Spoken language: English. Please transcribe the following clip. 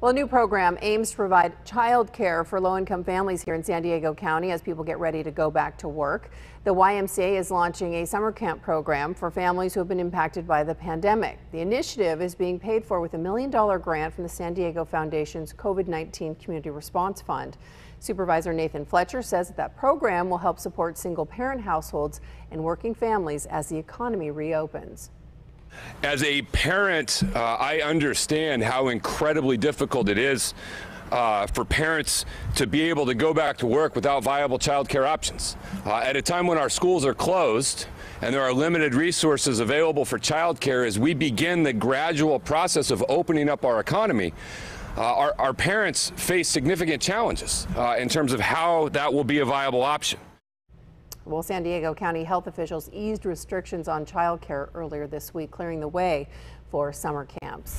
Well, a new program aims to provide child care for low-income families here in San Diego County as people get ready to go back to work. The YMCA is launching a summer camp program for families who have been impacted by the pandemic. The initiative is being paid for with a million dollar grant from the San Diego Foundation's COVID-19 Community Response Fund. Supervisor Nathan Fletcher says that, that program will help support single parent households and working families as the economy reopens. As a parent, uh, I understand how incredibly difficult it is uh, for parents to be able to go back to work without viable child care options. Uh, at a time when our schools are closed and there are limited resources available for child care as we begin the gradual process of opening up our economy, uh, our, our, parents face significant challenges uh, in terms of how that will be a viable option. Well, San Diego County health officials eased restrictions on childcare earlier this week, clearing the way for summer camps.